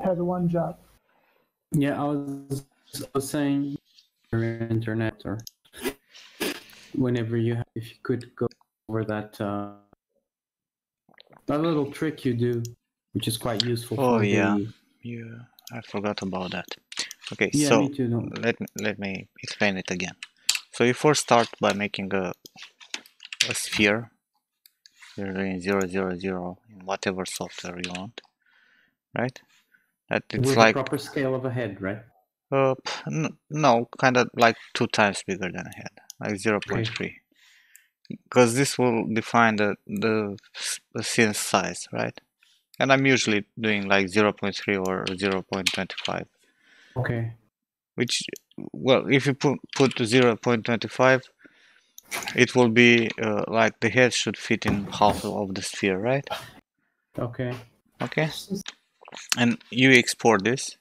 has one job. Yeah, I was, I was saying your internet or whenever you have, if you could go over that uh, that little trick you do, which is quite useful. Oh, for yeah. the- You, I forgot about that. Okay, yeah, so me too. No. let me let me explain it again. So you first start by making a a sphere. You're doing zero zero zero in whatever software you want, right? That it's With like the proper scale of a head, right? uh no, kind of like two times bigger than a head, like zero point three. Because this will define the the, scene size, right? And I'm usually doing like 0.3 or 0.25 Okay. which well if you put put to 0.25 it will be uh, like the head should fit in half of the sphere right Okay. okay and you export this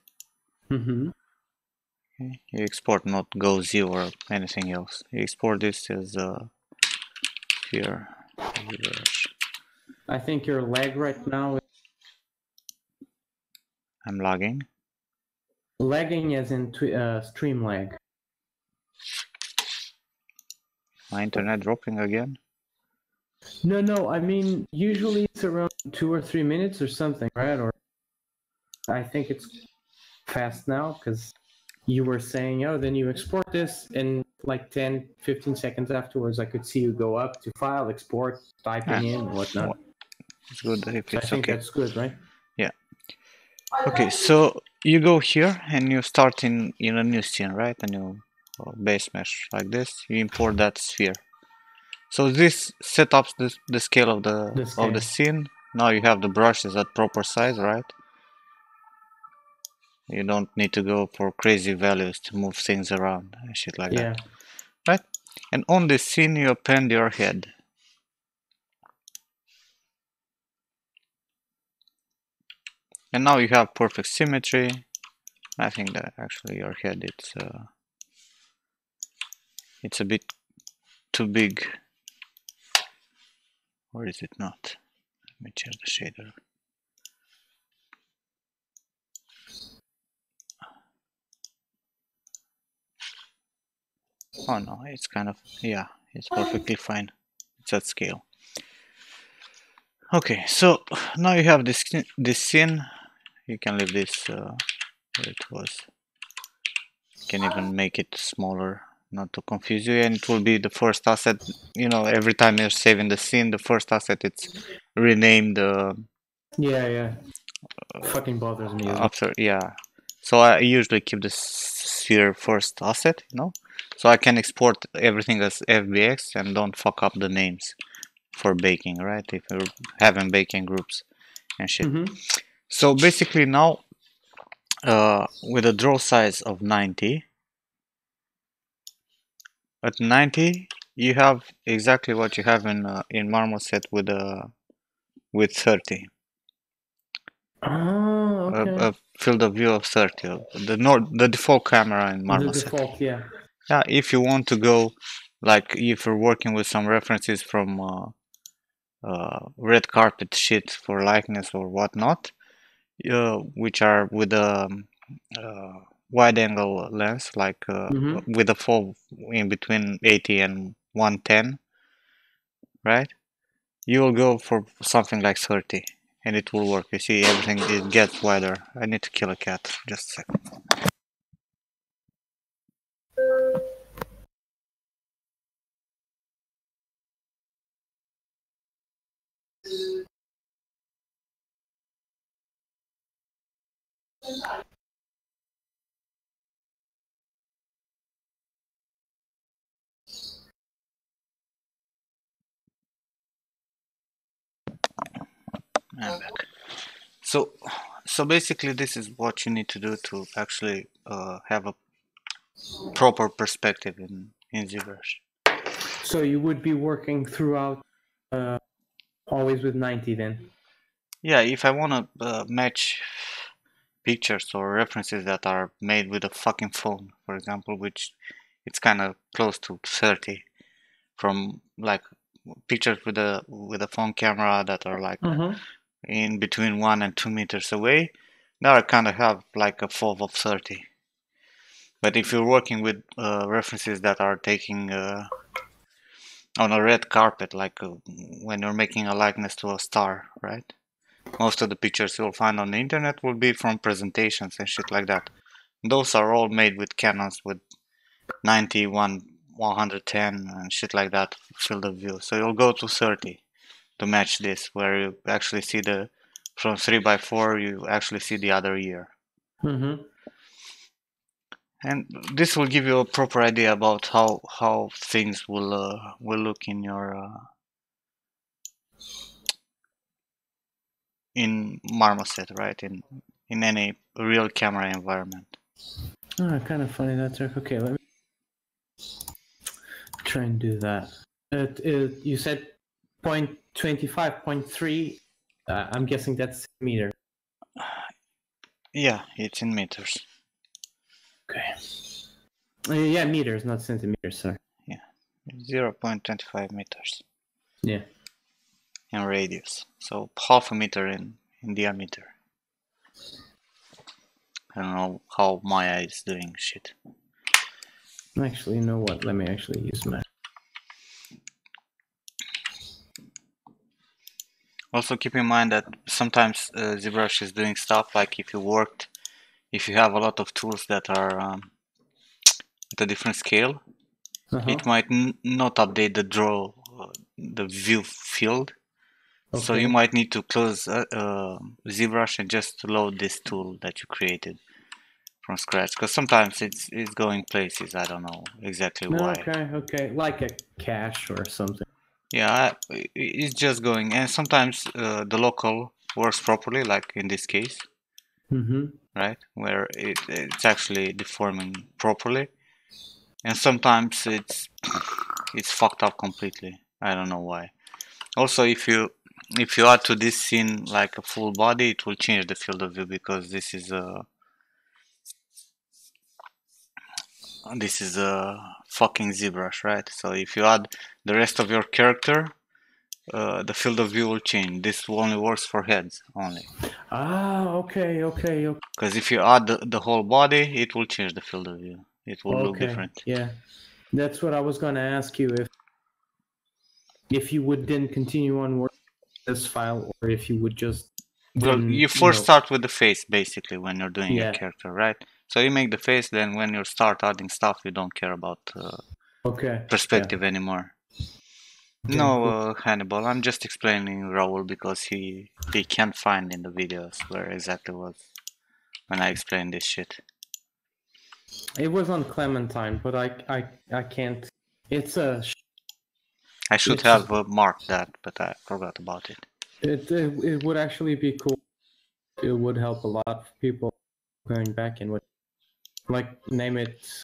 Mm-hmm. okay? you export not GoZ or anything else you export this as a sphere I think your lag right now I'm lagging lagging as in tw- uh, stream lag. my internet dropping again No, no. I mean, usually it's around two or three minutes or something, right? Or I think it's fast now because you were saying, oh, then you export this, and like 10, 15 seconds afterwards, I could see you go up to file, export, typing Yeah. in, and whatnot. it's good if So I think okay that's good, right? Yeah. Okay so you go here and you start in in a new scene right a new uh, base mesh like this you import that sphere so this sets up the, the scale of the, The of the scene now you have the brushes at proper size right you don't need to go for crazy values to move things around and shit like Yeah. that Right? and on this scene you append your head. And now you have perfect symmetry. I think that actually your head it's uh, it's a bit too big. Or is it not? Let me change the shader oh no it's kind of yeah it's perfectly fine. It's at scale. Okay so now you have this this scene. You can leave this uh, where it was. You can even make it smaller not to confuse you. And it will be the first asset you know every time you're saving the scene the first asset it's renamed uh, Yeah, yeah. Fucking bothers me. after yeah. So I usually keep the sphere first asset you know so I can export everything as FBX and don't fuck up the names for baking right? If you're having baking groups and shit. Hmm So basically now, uh, with a draw size of 90, at 90 you have exactly what you have in uh, in Marmoset with uh, with 30, Oh, okay. a, a field of view of 30, uh, the nor- the default camera in marmoset the default, yeah. Yeah, if you want to go, like if you're working with some references from uh, uh, red carpet shit for likeness or whatnot, uh, which are with a um, uh, wide angle lens, like uh, Mhm. with a fall in between 80 and 110, right? You will go for something like 30 and it will work. You see, everything it gets wider. I need to kill a cat. Just a second. I'm back. So, so basically, this is what you need to do to actually uh, have a proper perspective in in ZBrush. So you would be working throughout, uh, always with 90 then. Yeah, if I want to uh, match pictures or references that are made with a fucking phone, for example, which it's kind of close to 30 from like pictures with a with a phone camera that are like Mm-hmm. in between one and two meters away Now I kind of have like a FOV of 30. But if you're working with uh, references that are taking uh, on a red carpet, like uh, when you're making a likeness to a star, right? Most of the pictures you'll find on the internet will be from presentations and shit like that. Those are all made with Canons with 91, 110 and shit like that field of view. So you'll go to 30 to match this, where you actually see the from 3 by 4 you actually see the other year. Mm-hmm. And this will give you a proper idea about how how things will uh, will look in your uh, in Marmoset, right? In in any real camera environment. Oh, kind of funny that trick. Okay, let me try and do that. Uh, uh, you said point twenty-five point three. Uh, I'm guessing that's meter. Yeah, it's in meters. Okay. Uh, yeah, meters, not centimeters. Sorry. Yeah, 0.25 meters Yeah. in radius. So half a meter in, in diameter. I don't know how Maya is doing shit. Actually, you know what? Let me actually use my. Also keep in mind that sometimes uh, ZBrush is doing stuff like if you worked, if you have a lot of tools that are um, at a different scale, Uh-huh. it might n- not update the draw, uh, the view field. Okay. So you might need to close uh, uh, ZBrush and just load this tool that you created from scratch. Because sometimes it's it's going places. I don't know exactly why. okay, okay, like a cache or something. Yeah, it's just going, and sometimes uh, the local works properly, like in this case, Mm-hmm. right, where it, it's actually deforming properly, and sometimes it's it's fucked up completely. I don't know why. Also, if you if you add to this scene like a full body, it will change the field of view because this is a this is a fucking ZBrush, right? So if you add the rest of your character, uh, the field of view will change. This only works for heads only. Ah, okay, okay, okay. Because if you add the, the whole body, it will change the field of view. It will look different. Yeah, that's what I was gonna ask you if if you would then continue on working with this file, or if you would just. Well, then, you first know- start with the face basically when you're doing Yeah. your character, right? So you make the face, then when you start adding stuff, you don't care about uh, Okay. perspective anymore. No, uh, Hannibal. I'm just explaining Raul because he he can't find in the videos where exactly was when I explained this shit. It was on Clementine, but I I I can't. It's a. sh- I should have uh, marked that, but I forgot about it. It, it it would actually be cool. It would help a lot of people going back and would like name it